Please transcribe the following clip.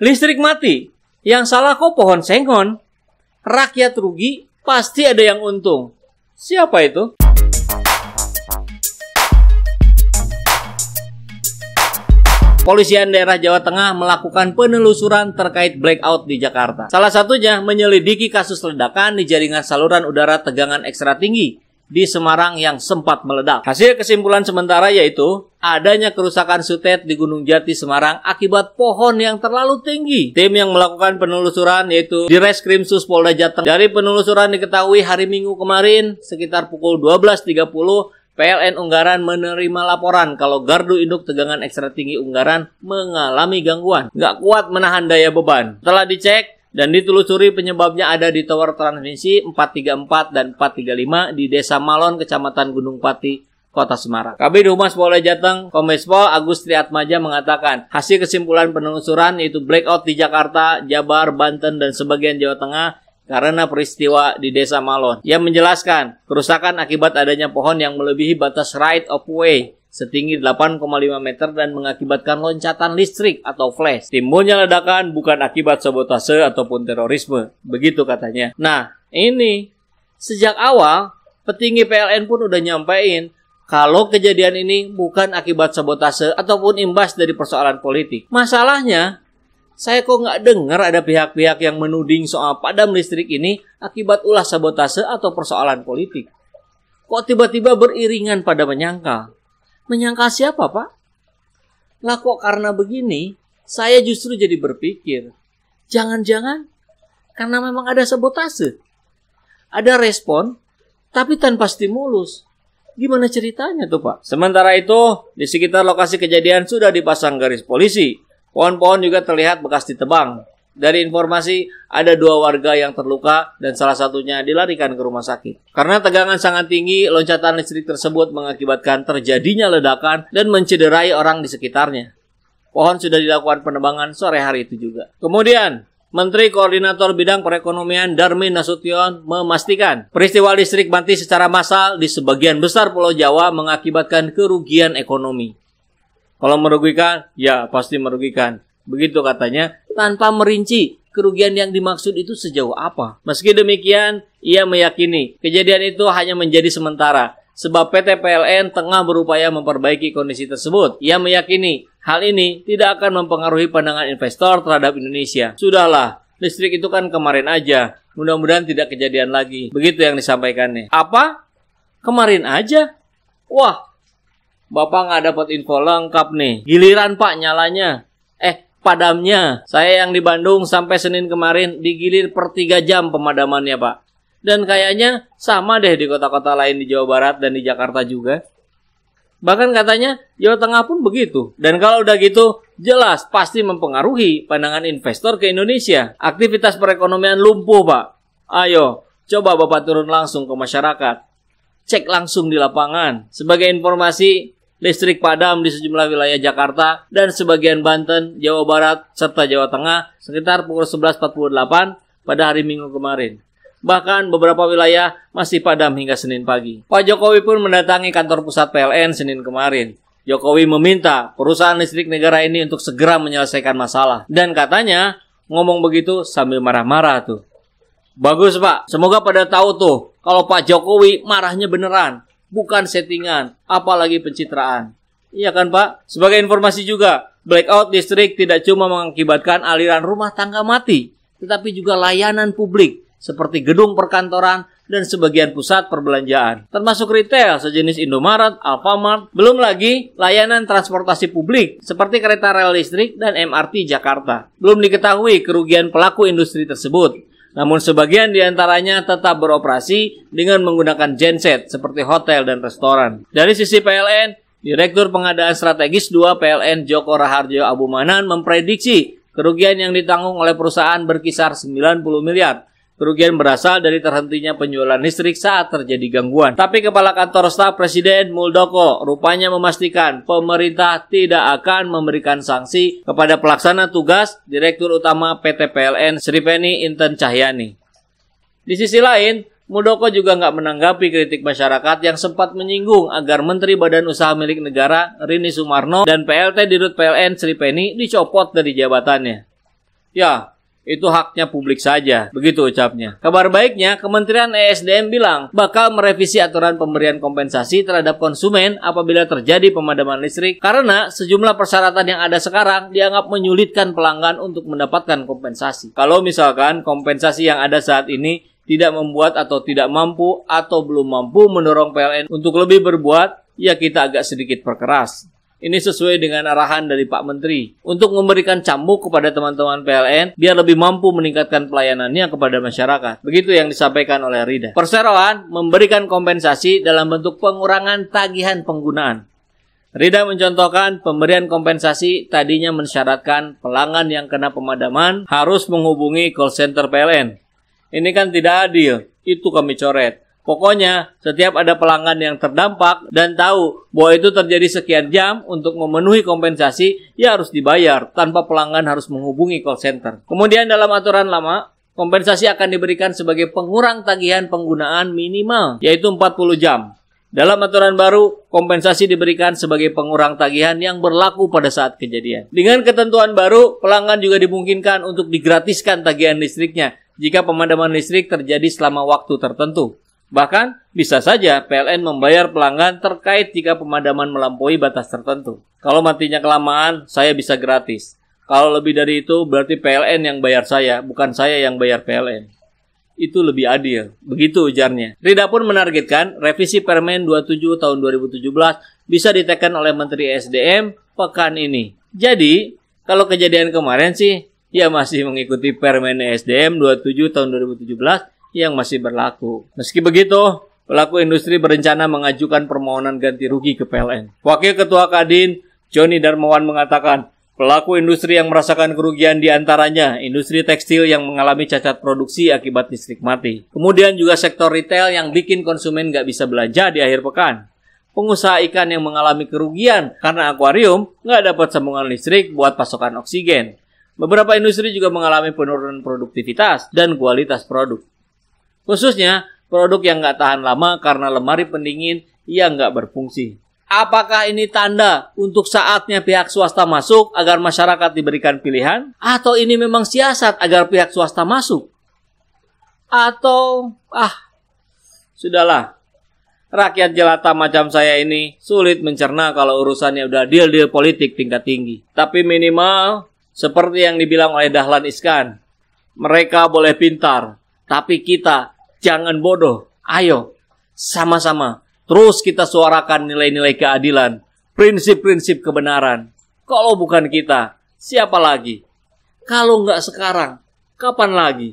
Listrik mati. Yang salah kok pohon sengon. Rakyat rugi, pasti ada yang untung. Siapa itu? Polisian daerah Jawa Tengah melakukan penelusuran terkait blackout di Jakarta. Salah satunya menyelidiki kasus ledakan di jaringan saluran udara tegangan ekstra tinggi di Semarang yang sempat meledak. Hasil kesimpulan sementara yaitu adanya kerusakan sutet di Gunung Jati Semarang akibat pohon yang terlalu tinggi. Tim yang melakukan penelusuran yaitu di Reskrim Sus Polda Jateng. Dari penelusuran diketahui hari Minggu kemarin sekitar pukul 12.30 PLN Unggaran menerima laporan kalau gardu induk tegangan ekstra tinggi Unggaran mengalami gangguan. Nggak kuat menahan daya beban. Setelah dicek, dan ditelusuri penyebabnya ada di tower transmisi 434 dan 435 di Desa Malon, Kecamatan Gunung Pati, Kota Semarang. Kabid Humas Polda Jateng, Kombes Pol Agus Triatmaja mengatakan, hasil kesimpulan penelusuran yaitu blackout di Jakarta, Jabar, Banten, dan sebagian Jawa Tengah karena peristiwa di Desa Malon. Ia menjelaskan, kerusakan akibat adanya pohon yang melebihi batas right of way setinggi 8,5 meter dan mengakibatkan loncatan listrik atau flash. Timbulnya ledakan bukan akibat sabotase ataupun terorisme, begitu katanya. Nah, ini sejak awal petinggi PLN pun udah nyampein kalau kejadian ini bukan akibat sabotase ataupun imbas dari persoalan politik. Masalahnya, saya kok nggak dengar ada pihak-pihak yang menuding soal padam listrik ini akibat ulah sabotase atau persoalan politik. Kok tiba-tiba beriringan pada menyangkal? Menyangkal siapa, Pak? Lah kok karena begini, saya justru jadi berpikir, jangan-jangan karena memang ada sabotase. Ada respon, tapi tanpa stimulus. Gimana ceritanya tuh, Pak? Sementara itu, di sekitar lokasi kejadian sudah dipasang garis polisi Pohon-pohon juga terlihat bekas ditebang. Dari informasi, ada dua warga yang terluka dan salah satunya dilarikan ke rumah sakit. Karena tegangan sangat tinggi, loncatan listrik tersebut mengakibatkan terjadinya ledakan dan mencederai orang di sekitarnya. Pohon sudah dilakukan penebangan sore hari itu juga. Kemudian, Menteri Koordinator Bidang Perekonomian Darmin Nasution memastikan peristiwa listrik mati secara massal di sebagian besar Pulau Jawa mengakibatkan kerugian ekonomi. Kalau merugikan, ya pasti merugikan. Begitu katanya, tanpa merinci kerugian yang dimaksud itu sejauh apa. Meski demikian, ia meyakini kejadian itu hanya menjadi sementara sebab PT PLN tengah berupaya memperbaiki kondisi tersebut. Ia meyakini hal ini tidak akan mempengaruhi pandangan investor terhadap Indonesia. Sudahlah, listrik itu kan kemarin aja. Mudah-mudahan tidak kejadian lagi. Begitu yang disampaikannya. Apa? Kemarin aja? Wah, Bapak nggak dapat info lengkap nih. Giliran Pak nyalanya. Padamnya. Saya yang di Bandung sampai Senin kemarin digilir per 3 jam pemadamannya Pak. Dan kayaknya sama deh di kota-kota lain di Jawa Barat dan di Jakarta juga. Bahkan katanya Jawa Tengah pun begitu. Dan kalau udah gitu, jelas pasti mempengaruhi pandangan investor ke Indonesia. Aktivitas perekonomian lumpuh, Pak. Ayo, coba Bapak turun langsung ke masyarakat. Cek langsung di lapangan. Sebagai informasi, listrik padam di sejumlah wilayah Jakarta dan sebagian Banten, Jawa Barat, serta Jawa Tengah sekitar pukul 11.48 pada hari Minggu kemarin. Bahkan beberapa wilayah masih padam hingga Senin pagi. Pak Jokowi pun mendatangi kantor pusat PLN Senin kemarin. Jokowi meminta perusahaan listrik negara ini untuk segera menyelesaikan masalah. Dan katanya ngomong begitu sambil marah-marah tuh. Bagus pak, semoga pada tahu tuh kalau Pak Jokowi marahnya beneran bukan settingan, apalagi pencitraan. Iya kan Pak? Sebagai informasi juga, blackout listrik tidak cuma mengakibatkan aliran rumah tangga mati, tetapi juga layanan publik seperti gedung perkantoran dan sebagian pusat perbelanjaan, termasuk retail sejenis Indomaret, Alfamart, belum lagi layanan transportasi publik seperti kereta rel listrik dan MRT Jakarta. Belum diketahui kerugian pelaku industri tersebut. Namun sebagian di antaranya tetap beroperasi dengan menggunakan genset seperti hotel dan restoran. Dari sisi PLN, Direktur Pengadaan Strategis 2 PLN Joko Raharjo Abu Manan memprediksi kerugian yang ditanggung oleh perusahaan berkisar 90 miliar Kerugian berasal dari terhentinya penjualan listrik saat terjadi gangguan. Tapi Kepala Kantor Staf Presiden Muldoko rupanya memastikan pemerintah tidak akan memberikan sanksi kepada pelaksana tugas Direktur Utama PT PLN Sri Penny Inten Cahyani. Di sisi lain, Muldoko juga nggak menanggapi kritik masyarakat yang sempat menyinggung agar Menteri Badan Usaha Milik Negara Rini Sumarno dan PLT Dirut PLN Sri Penny dicopot dari jabatannya. Ya, itu haknya publik saja. Begitu ucapnya. Kabar baiknya, Kementerian ESDM bilang bakal merevisi aturan pemberian kompensasi terhadap konsumen apabila terjadi pemadaman listrik karena sejumlah persyaratan yang ada sekarang dianggap menyulitkan pelanggan untuk mendapatkan kompensasi. Kalau misalkan kompensasi yang ada saat ini tidak membuat atau tidak mampu atau belum mampu mendorong PLN untuk lebih berbuat, ya kita agak sedikit perkeras. Ini sesuai dengan arahan dari Pak Menteri untuk memberikan cambuk kepada teman-teman PLN biar lebih mampu meningkatkan pelayanannya kepada masyarakat. Begitu yang disampaikan oleh Rida. Perseroan memberikan kompensasi dalam bentuk pengurangan tagihan penggunaan. Rida mencontohkan pemberian kompensasi tadinya mensyaratkan pelanggan yang kena pemadaman harus menghubungi call center PLN. Ini kan tidak adil, itu kami coret. Pokoknya, setiap ada pelanggan yang terdampak dan tahu bahwa itu terjadi sekian jam untuk memenuhi kompensasi, ya harus dibayar tanpa pelanggan harus menghubungi call center. Kemudian dalam aturan lama, kompensasi akan diberikan sebagai pengurang tagihan penggunaan minimal, yaitu 40 jam. Dalam aturan baru, kompensasi diberikan sebagai pengurang tagihan yang berlaku pada saat kejadian. Dengan ketentuan baru, pelanggan juga dimungkinkan untuk digratiskan tagihan listriknya jika pemadaman listrik terjadi selama waktu tertentu. Bahkan, bisa saja PLN membayar pelanggan terkait jika pemadaman melampaui batas tertentu. Kalau matinya kelamaan, saya bisa gratis. Kalau lebih dari itu, berarti PLN yang bayar saya, bukan saya yang bayar PLN. Itu lebih adil. Begitu ujarnya. Rida pun menargetkan revisi Permen 27 tahun 2017 bisa ditekan oleh Menteri SDM pekan ini. Jadi, kalau kejadian kemarin sih, ya masih mengikuti Permen SDM 27 tahun 2017 yang masih berlaku. Meski begitu, pelaku industri berencana mengajukan permohonan ganti rugi ke PLN. Wakil Ketua Kadin, Joni Darmawan mengatakan, Pelaku industri yang merasakan kerugian di antaranya industri tekstil yang mengalami cacat produksi akibat listrik mati. Kemudian juga sektor retail yang bikin konsumen nggak bisa belanja di akhir pekan. Pengusaha ikan yang mengalami kerugian karena akuarium nggak dapat sambungan listrik buat pasokan oksigen. Beberapa industri juga mengalami penurunan produktivitas dan kualitas produk. Khususnya produk yang nggak tahan lama karena lemari pendingin yang nggak berfungsi. Apakah ini tanda untuk saatnya pihak swasta masuk agar masyarakat diberikan pilihan? Atau ini memang siasat agar pihak swasta masuk? Atau, ah, sudahlah. Rakyat jelata macam saya ini sulit mencerna kalau urusannya udah deal-deal politik tingkat tinggi. Tapi minimal, seperti yang dibilang oleh Dahlan Iskan, mereka boleh pintar, tapi kita jangan bodoh. Ayo, sama-sama terus kita suarakan nilai-nilai keadilan, prinsip-prinsip kebenaran. Kalau bukan kita, siapa lagi? Kalau nggak sekarang, kapan lagi?